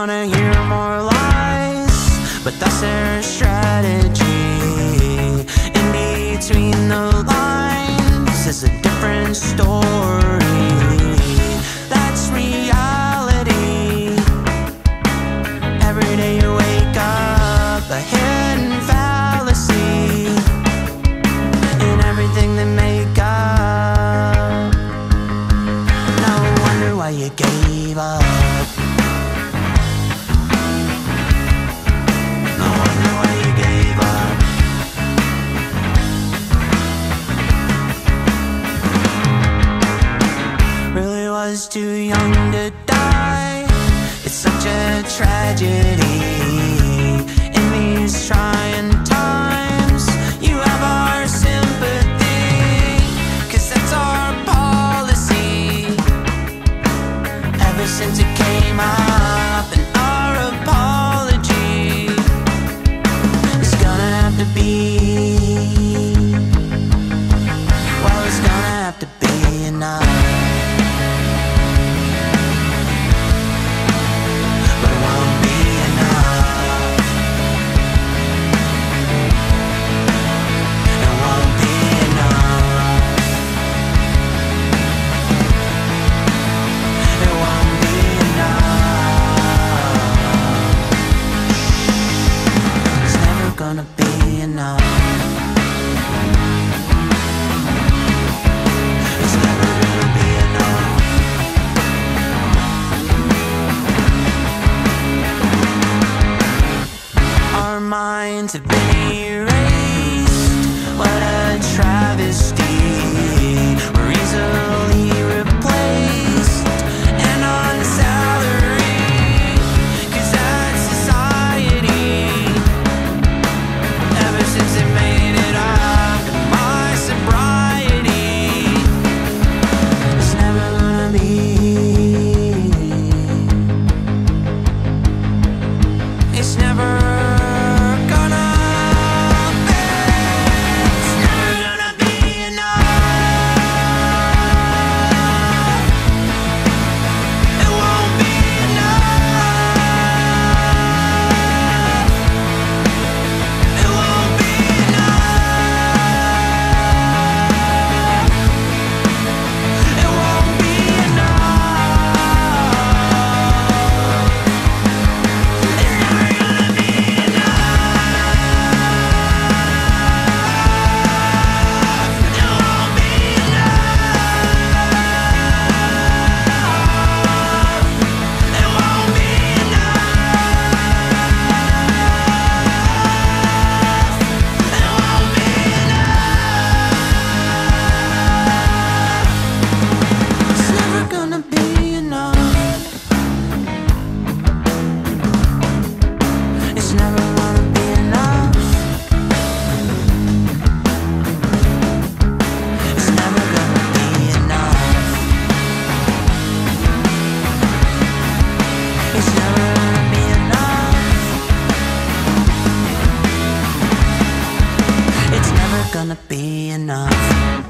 wanna hear more lies, but that's their strategy. In between the lines is a different story. That's real. too young to die. It's such a tragedy. In these trying to be erased. What a travesty. enough